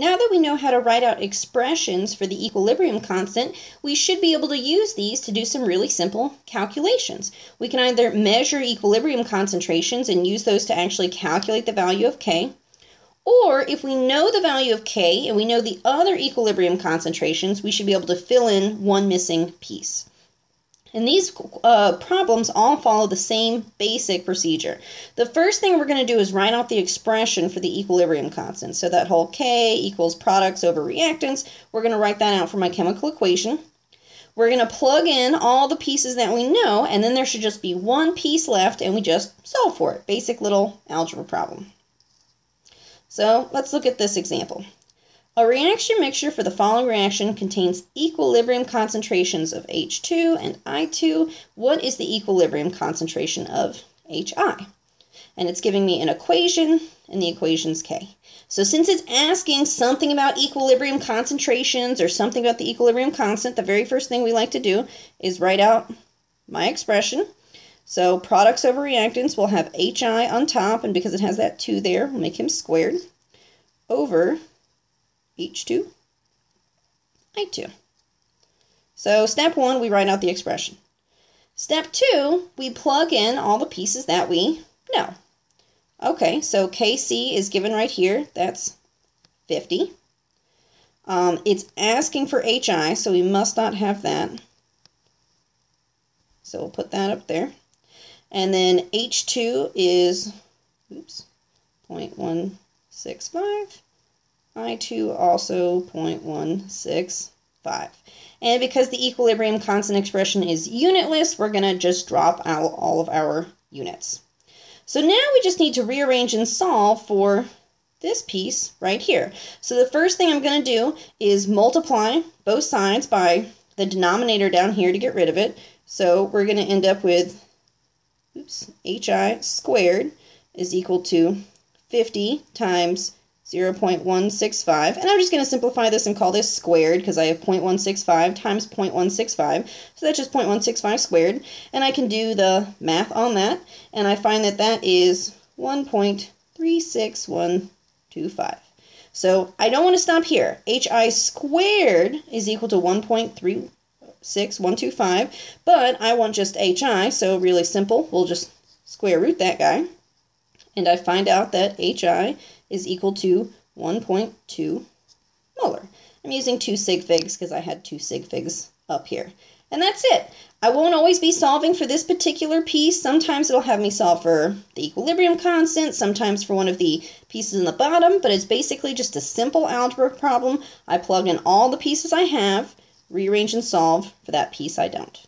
Now that we know how to write out expressions for the equilibrium constant, we should be able to use these to do some really simple calculations. We can either measure equilibrium concentrations and use those to actually calculate the value of K, or if we know the value of K and we know the other equilibrium concentrations, we should be able to fill in one missing piece. And these uh, problems all follow the same basic procedure. The first thing we're going to do is write out the expression for the equilibrium constant. So that whole K equals products over reactants, we're going to write that out for my chemical equation. We're going to plug in all the pieces that we know, and then there should just be one piece left, and we just solve for it. Basic little algebra problem. So let's look at this example. A reaction mixture for the following reaction contains equilibrium concentrations of H2 and I2. What is the equilibrium concentration of HI? And it's giving me an equation, and the equation's K. So since it's asking something about equilibrium concentrations or something about the equilibrium constant, the very first thing we like to do is write out my expression. So products over reactants will have HI on top, and because it has that 2 there, we'll make him squared, over H2, I2. So step one, we write out the expression. Step two, we plug in all the pieces that we know. Okay, so Kc is given right here. That's 50. Um, it's asking for HI, so we must not have that. So we'll put that up there. And then H2 is, oops, 0.165. I2 also 0.165. And because the equilibrium constant expression is unitless, we're going to just drop out all of our units. So now we just need to rearrange and solve for this piece right here. So the first thing I'm going to do is multiply both sides by the denominator down here to get rid of it. So we're going to end up with oops, HI squared is equal to 50 times 0.165. And I'm just going to simplify this and call this squared because I have 0.165 times 0.165. So that's just 0.165 squared. And I can do the math on that. And I find that that is 1.36125. So I don't want to stop here. HI squared is equal to 1.36125. But I want just HI, so really simple. We'll just square root that guy. And I find out that HI is equal to 1.2 molar. I'm using two sig figs because I had two sig figs up here. And that's it. I won't always be solving for this particular piece. Sometimes it'll have me solve for the equilibrium constant, sometimes for one of the pieces in the bottom, but it's basically just a simple algebra problem. I plug in all the pieces I have, rearrange and solve for that piece I don't.